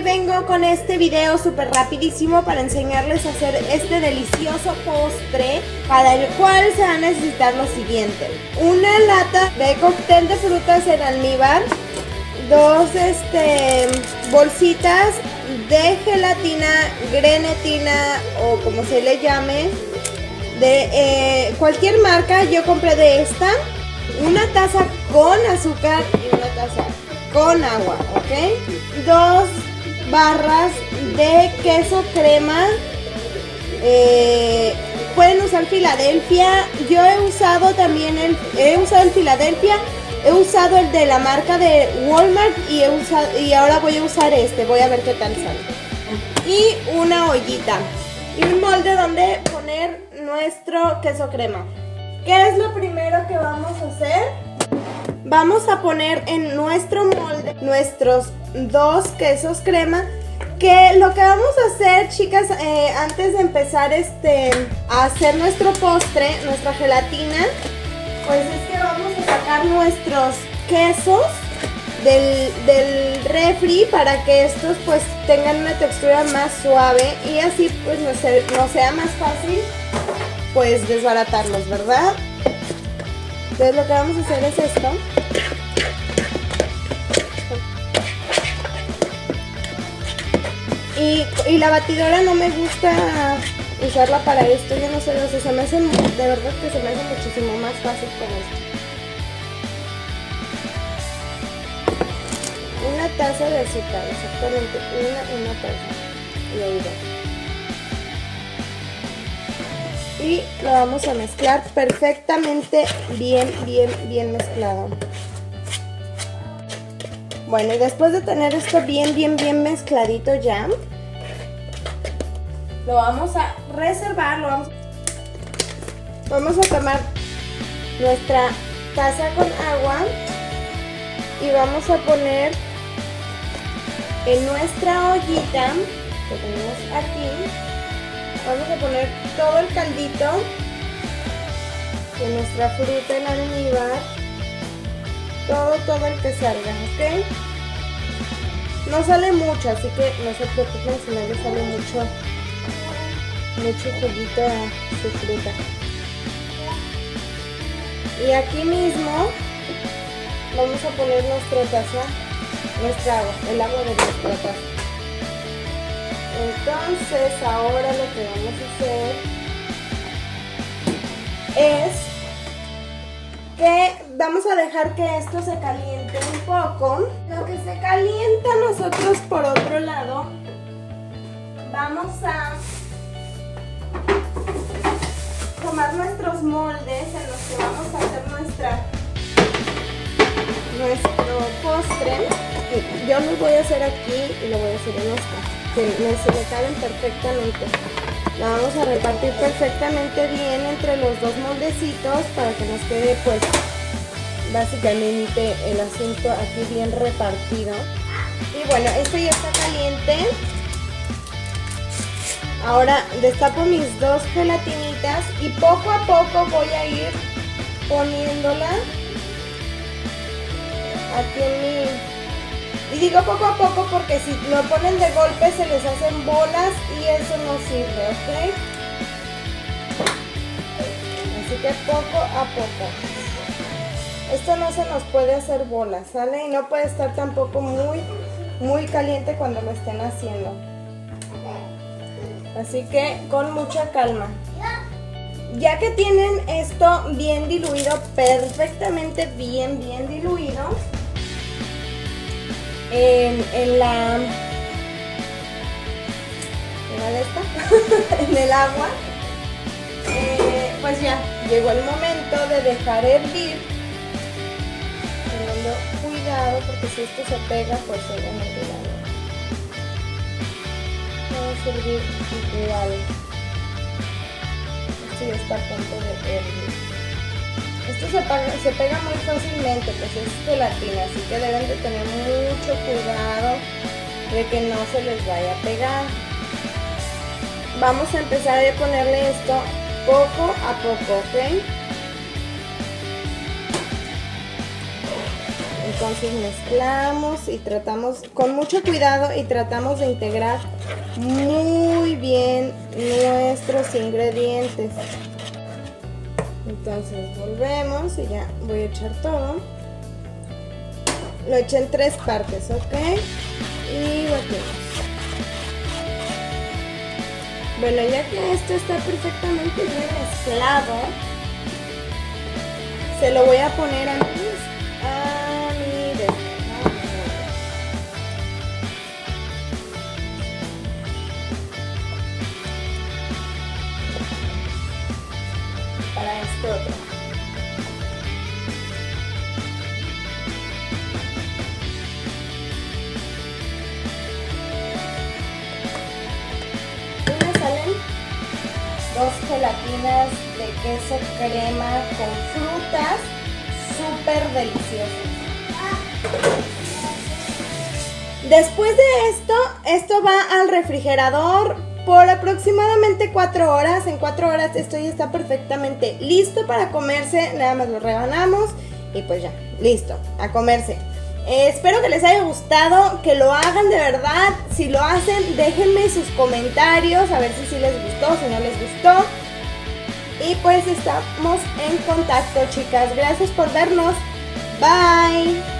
vengo con este video súper rapidísimo para enseñarles a hacer este delicioso postre para el cual se va a necesitar lo siguiente. Una lata de cóctel de frutas en almíbar, dos este, bolsitas de gelatina, grenetina o como se le llame, de eh, cualquier marca, yo compré de esta, una taza con azúcar y una taza con agua, ¿ok? Dos barras de queso crema. Eh, pueden usar Filadelfia. Yo he usado también el, he usado el Filadelfia. He usado el de la marca de Walmart y he usado y ahora voy a usar este. Voy a ver qué tal sale. Y una ollita y un molde donde poner nuestro queso crema. ¿Qué es lo primero que vamos a hacer? Vamos a poner en nuestro molde nuestros dos quesos crema. Que lo que vamos a hacer, chicas, eh, antes de empezar este, a hacer nuestro postre, nuestra gelatina, pues es que vamos a sacar nuestros quesos del, del, refri para que estos pues tengan una textura más suave y así pues no sea más fácil pues desbaratarlos, ¿verdad? Entonces lo que vamos a hacer es esto. Y, la batidora no me gusta usarla para esto, yo no sé, no sé, se me hace, de verdad que se me hace muchísimo más fácil con esto. Una taza de azúcar, exactamente, una, una taza. Y ahí va y lo vamos a mezclar perfectamente bien, bien, bien mezclado. Bueno, y después de tener esto bien, bien, bien mezcladito ya, lo vamos a reservar, vamos, vamos a tomar nuestra taza con agua y vamos a poner en nuestra ollita que tenemos aquí Vamos a poner todo el caldito de nuestra fruta en almíbar. Todo, todo el que salga, ¿ok? No sale mucho, así que no se preocupen si no le sale mucho, mucho juguito a su fruta. Y aquí mismo vamos a poner nuestra taza, nuestra agua, el agua de nuestra taza. Entonces ahora lo que vamos a hacer es que vamos a dejar que esto se caliente un poco. Lo que se calienta nosotros por otro lado vamos a tomar nuestros moldes en los que vamos a hacer nuestra nuestro postre. Yo lo voy a hacer aquí y lo voy a hacer en esta que se le caben perfectamente. La vamos a repartir perfectamente bien entre los dos moldecitos para que nos quede pues básicamente el asunto aquí bien repartido. Y bueno, esto ya está caliente. Ahora destapo mis dos gelatinitas y poco a poco voy a ir poniéndola aquí en mi y digo poco a poco porque si lo ponen de golpe se les hacen bolas y eso no sirve, ¿ok? Así que poco a poco. Esto no se nos puede hacer bolas, ¿sale? Y no puede estar tampoco muy, muy caliente cuando lo estén haciendo. Así que con mucha calma. Ya que tienen esto bien diluido, perfectamente bien, bien diluido, en, en la en el agua eh, pues ya llegó el momento de dejar hervir teniendo cuidado porque si esto se pega pues obviamente ya hervir igual esto ya está a punto de hervir esto se, pega muy fácilmente, pues es gelatina, así que deben de tener mucho cuidado de que no se les vaya a pegar. Vamos a empezar a ponerle esto poco a poco, ¿ok? Entonces mezclamos y tratamos con mucho cuidado y tratamos de integrar muy bien nuestros ingredientes. Entonces volvemos y ya voy a echar todo. Lo eché en tres partes, ¿ok? Y batimos. Bueno, ya que esto está perfectamente bien mezclado, se lo voy a poner a mis, para este otro. Dos gelatinas de queso crema con frutas súper deliciosas. Después de esto, esto va al refrigerador por aproximadamente 4 horas. En 4 horas esto ya está perfectamente listo para comerse. Nada más lo rebanamos y pues ya, listo, a comerse. Eh, espero que les haya gustado, que lo hagan de verdad. Si lo hacen, déjenme sus comentarios a ver si sí les gustó, si no les gustó. Y pues estamos en contacto, chicas. Gracias por vernos. Bye.